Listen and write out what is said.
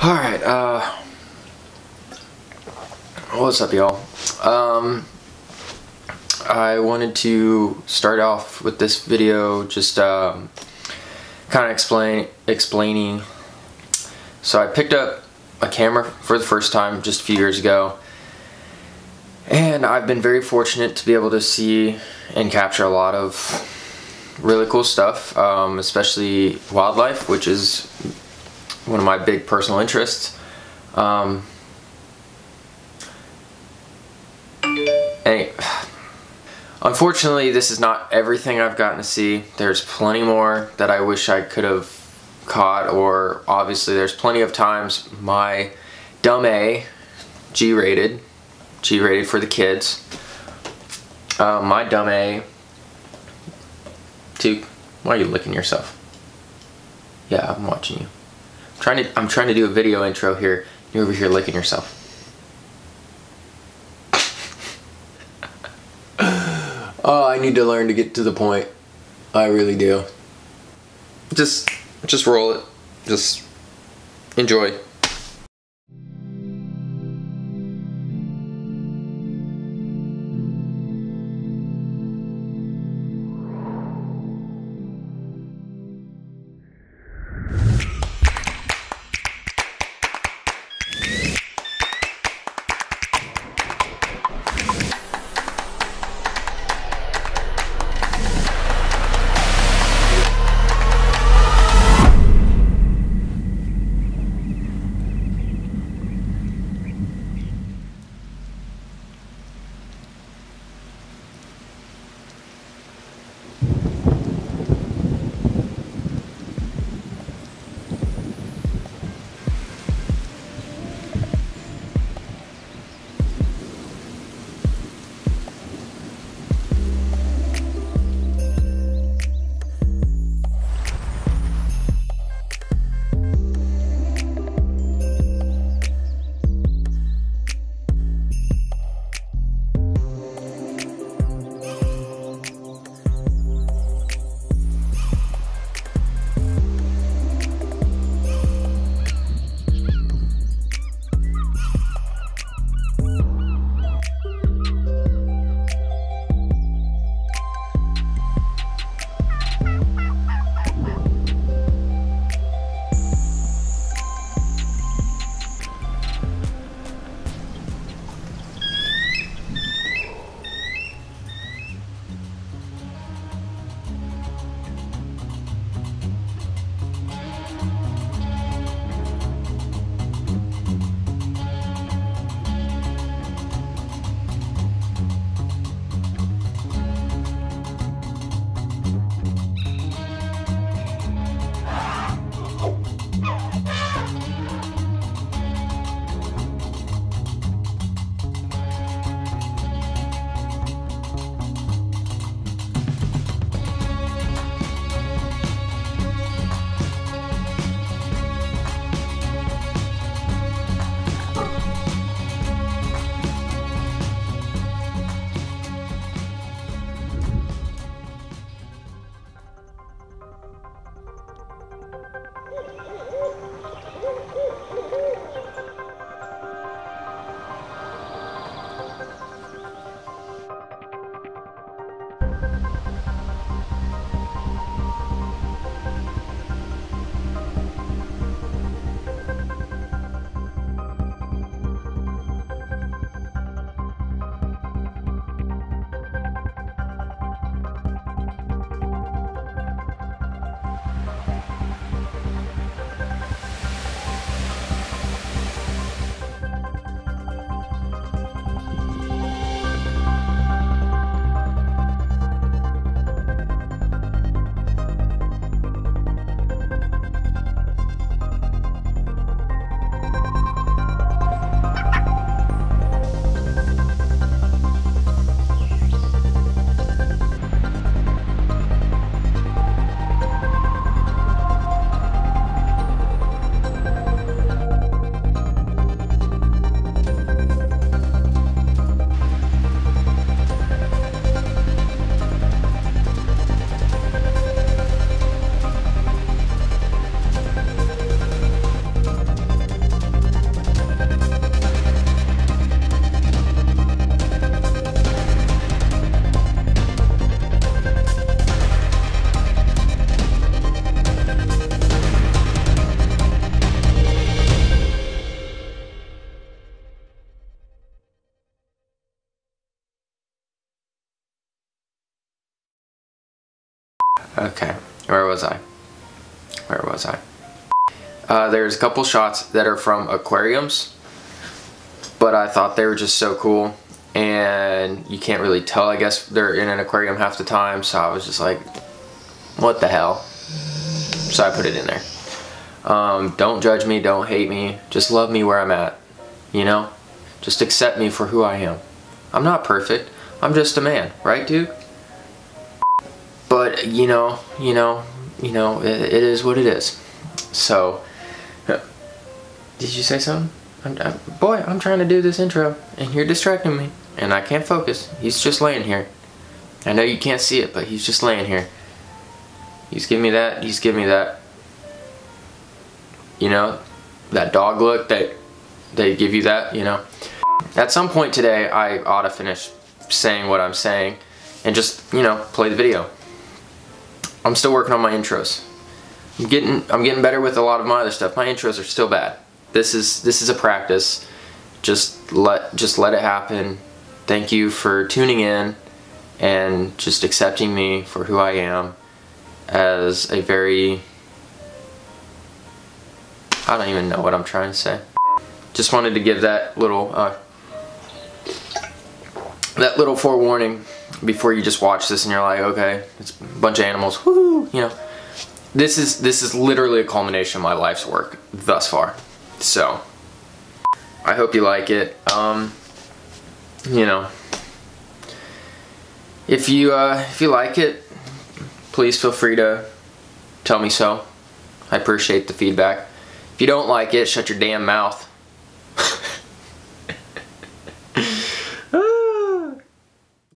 Alright, uh, what's up y'all? Um, I wanted to start off with this video just um, kind of explain explaining. So I picked up a camera for the first time just a few years ago and I've been very fortunate to be able to see and capture a lot of really cool stuff, um, especially wildlife, which is one of my big personal interests. Um, and unfortunately, this is not everything I've gotten to see. There's plenty more that I wish I could have caught, or obviously, there's plenty of times my dumb A, G rated, G rated for the kids. Uh, my dumb A, Duke, why are you licking yourself? Yeah, I'm watching you trying to I'm trying to do a video intro here. You're over here licking yourself. oh, I need to learn to get to the point. I really do. Just just roll it. Just enjoy. Okay, where was I? Where was I? Uh, there's a couple shots that are from aquariums, but I thought they were just so cool. And you can't really tell, I guess they're in an aquarium half the time, so I was just like, what the hell? So I put it in there. Um, don't judge me, don't hate me, just love me where I'm at, you know? Just accept me for who I am. I'm not perfect, I'm just a man, right dude? But, you know, you know, you know, it, it is what it is. So, uh, did you say something? I'm, I'm, boy, I'm trying to do this intro, and you're distracting me, and I can't focus. He's just laying here. I know you can't see it, but he's just laying here. He's giving me that, he's giving me that. You know, that dog look that they give you that, you know. At some point today, I ought to finish saying what I'm saying and just, you know, play the video. I'm still working on my intros. I'm getting I'm getting better with a lot of my other stuff. My intros are still bad. This is this is a practice. Just let just let it happen. Thank you for tuning in and just accepting me for who I am as a very I don't even know what I'm trying to say. Just wanted to give that little uh, that little forewarning before you just watch this and you're like, okay, it's a bunch of animals, woo, you know. This is this is literally a culmination of my life's work thus far. So, I hope you like it. Um, you know, if you uh, if you like it, please feel free to tell me so. I appreciate the feedback. If you don't like it, shut your damn mouth.